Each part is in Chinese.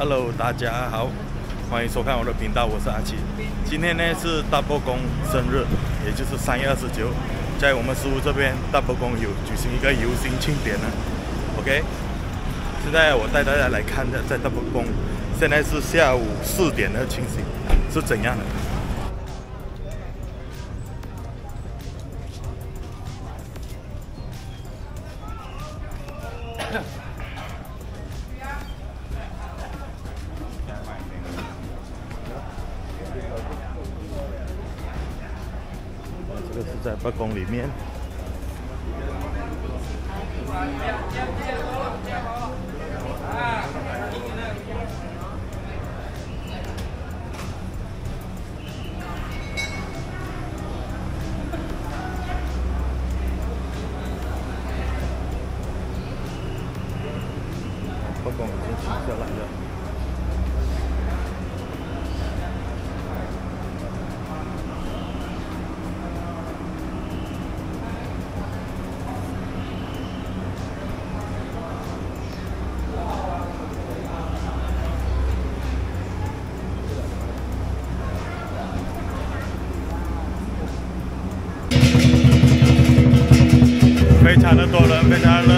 Hello，大家好，欢迎收看我的频道，我是阿奇。今天呢是大伯公生日，也就是三月二十九，在我们师傅这边，大伯公有举行一个游行庆典呢。OK，现在我带大家来看一下，在大伯公，现在是下午四点的情形是怎样的。八公已经停下来了。非常的多人，非常的热闹。现在在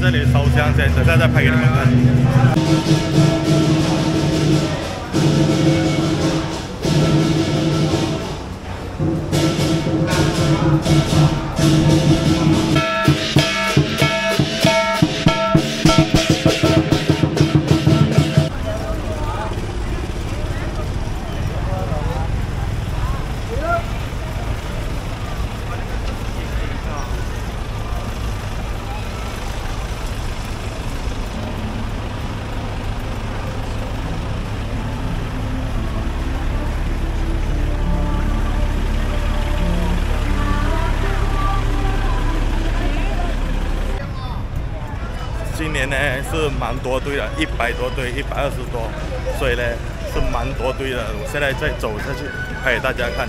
这里烧香先，等下再拍给你们看。是蛮多堆的，一百多堆，一百二十多，所以呢是蛮多堆的。我现在再走下去拍给大家看。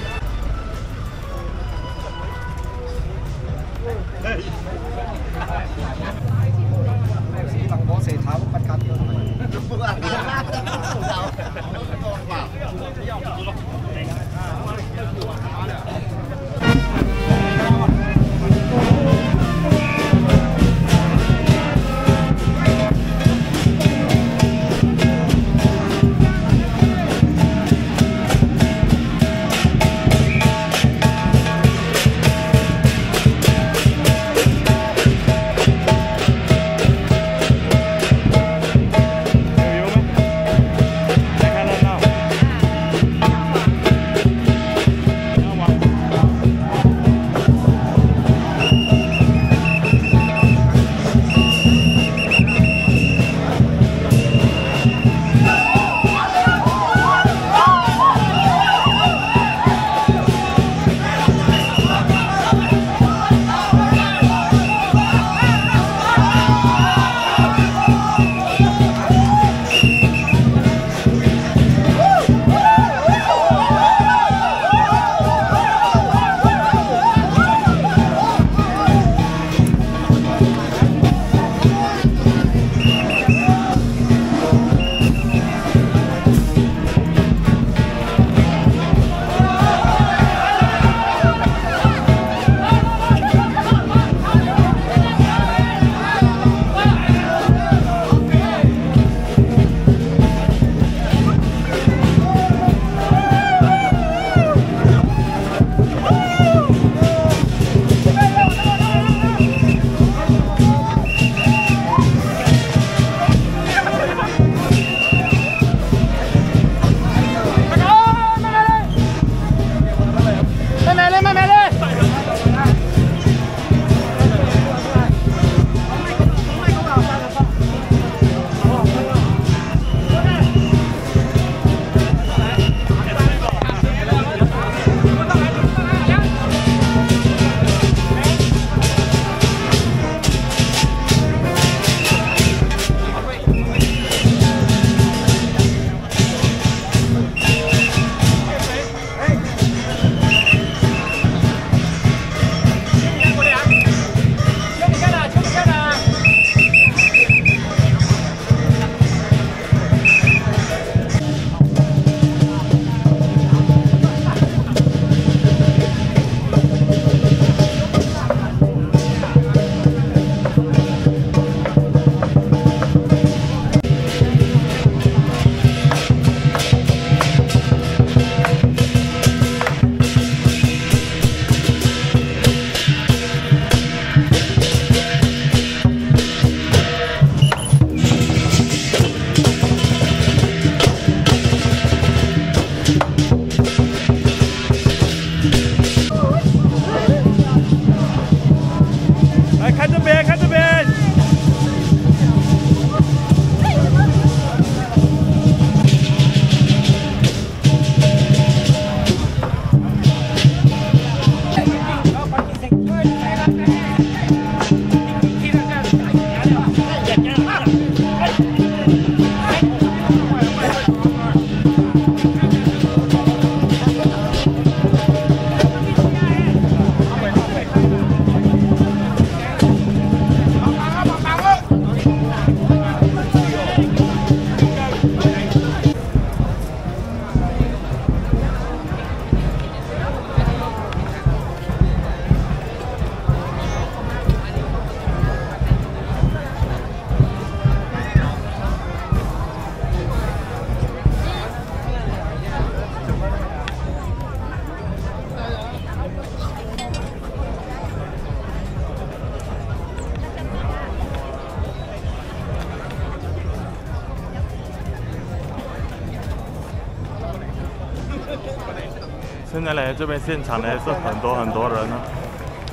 这边现场呢是很多很多人呢。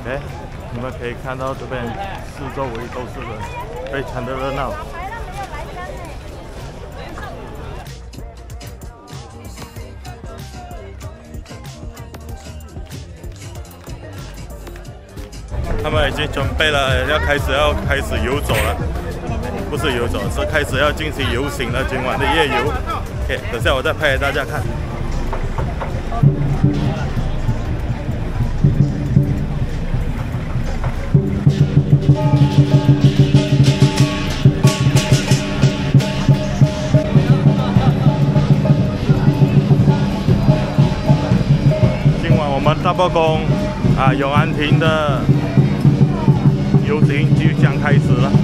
哎，你们可以看到这边四周围都是人，非常的热闹。他们已经准备了，要开始要开始游走了，不是游走，是开始要进行游行了。今晚的夜游，OK，等下我再拍给大家看。晚我们大伯公啊永安亭的游行即将开始了。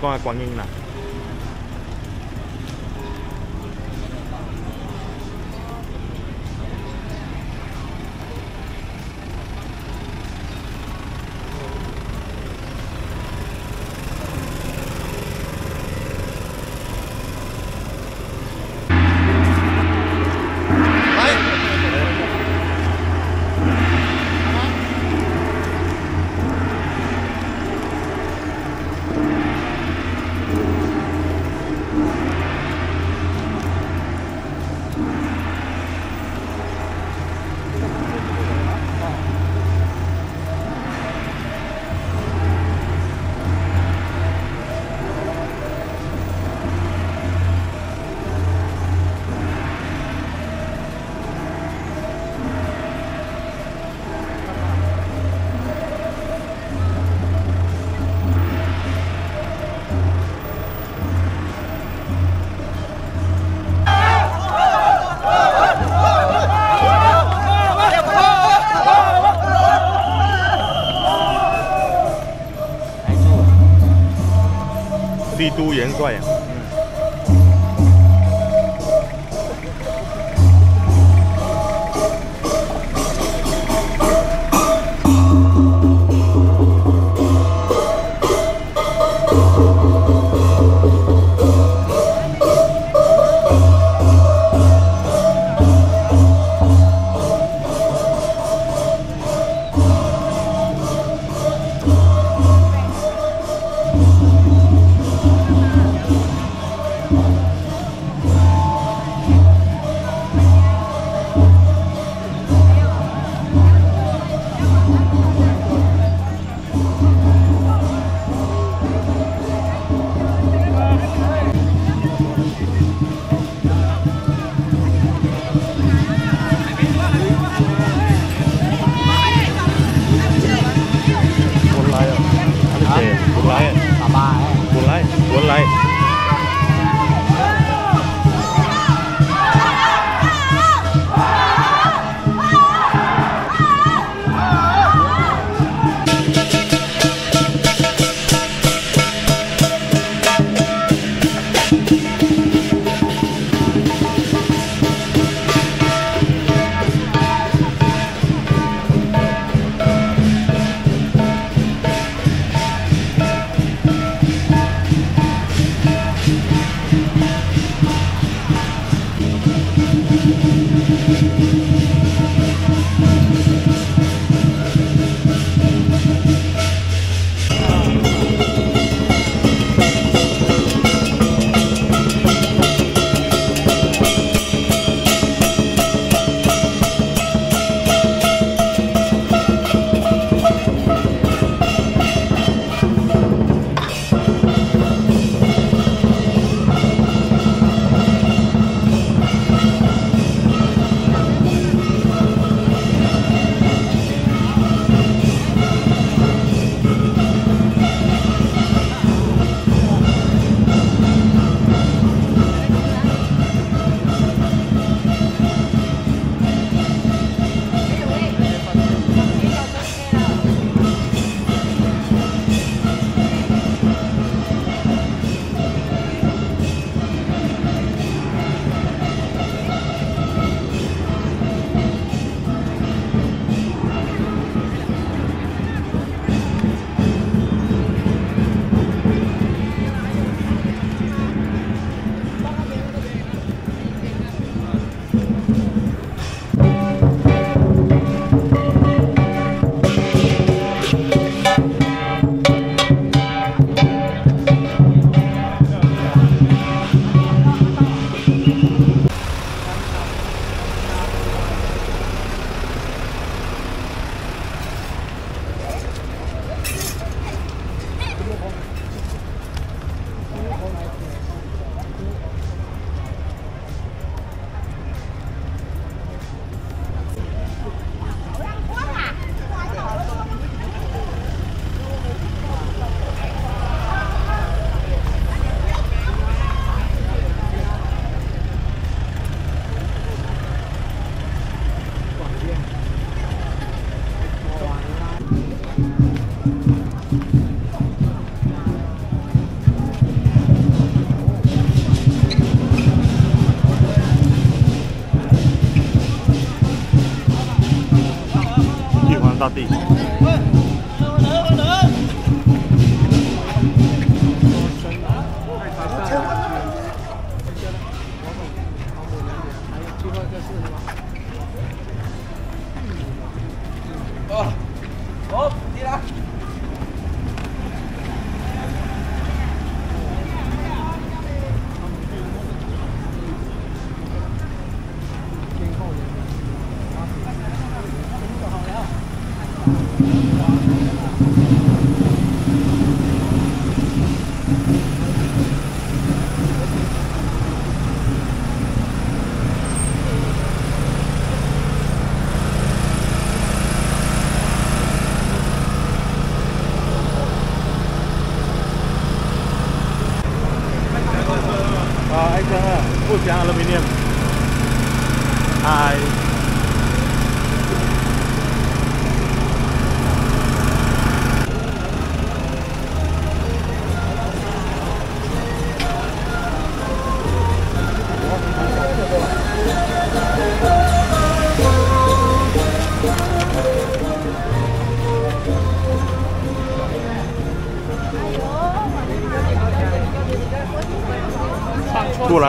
qua Quảng nhân nè. 朱元帅呀。到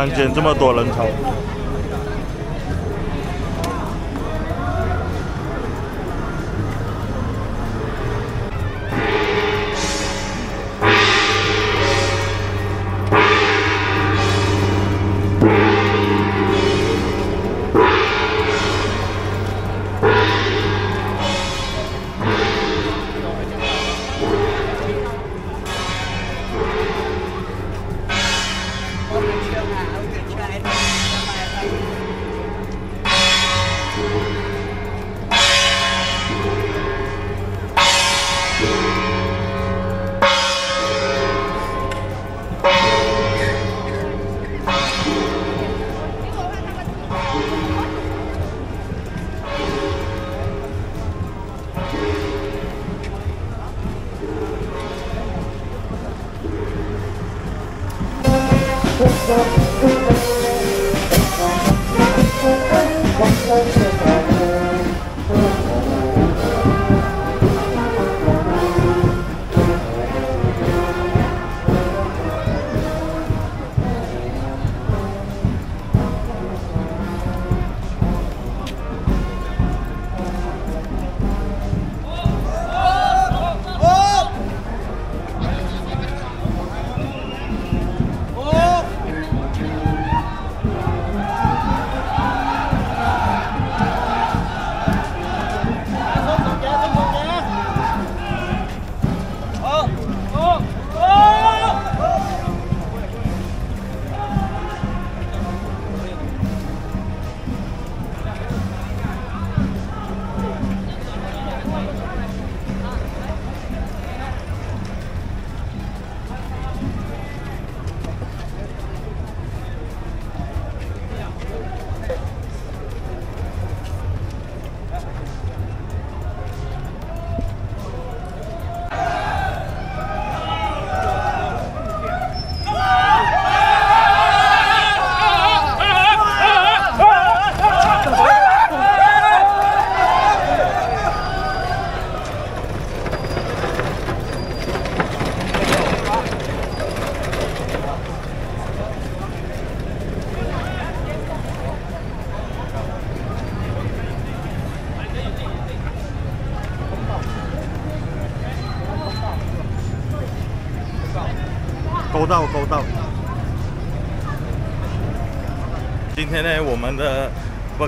然间这么多人头。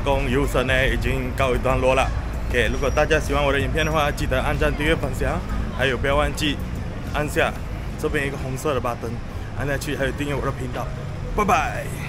工游神呢已经告一段落了。OK，如果大家喜欢我的影片的话，记得按赞、订阅、分享，还有不要忘记按下这边一个红色的 button，按下去还有订阅我的频道。拜拜。